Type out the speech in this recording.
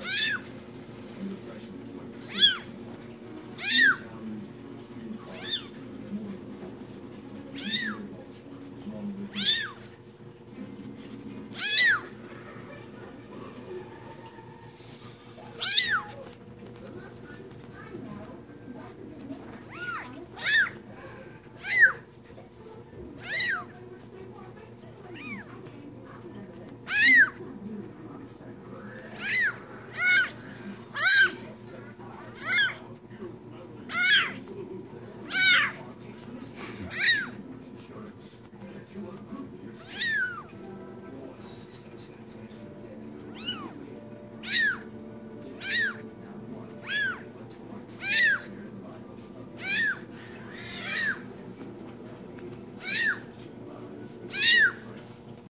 you